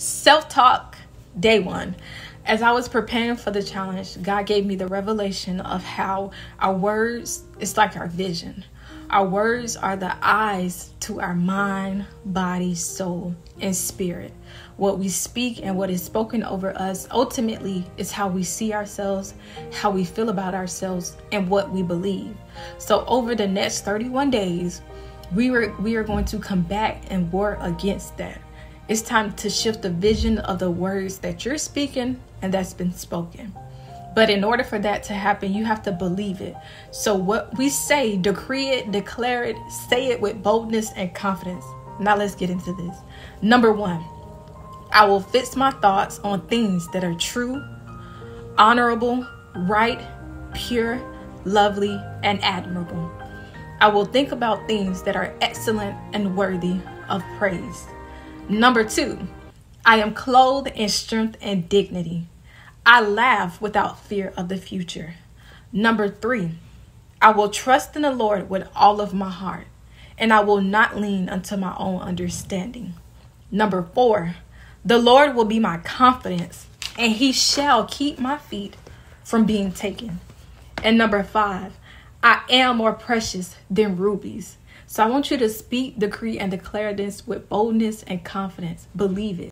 Self talk, day one. As I was preparing for the challenge, God gave me the revelation of how our words is like our vision. Our words are the eyes to our mind, body, soul, and spirit. What we speak and what is spoken over us ultimately is how we see ourselves, how we feel about ourselves, and what we believe. So, over the next 31 days, we, were, we are going to come back and war against that. It's time to shift the vision of the words that you're speaking and that's been spoken. But in order for that to happen, you have to believe it. So, what we say, decree it, declare it, say it with boldness and confidence. Now, let's get into this. Number one, I will fix my thoughts on things that are true, honorable, right, pure, lovely, and admirable. I will think about things that are excellent and worthy of praise. Number two, I am clothed in strength and dignity. I laugh without fear of the future. Number three, I will trust in the Lord with all of my heart, and I will not lean unto my own understanding. Number four, the Lord will be my confidence, and he shall keep my feet from being taken. And number five, I am more precious than rubies. So I want you to speak, decree, and declare this with boldness and confidence. Believe it.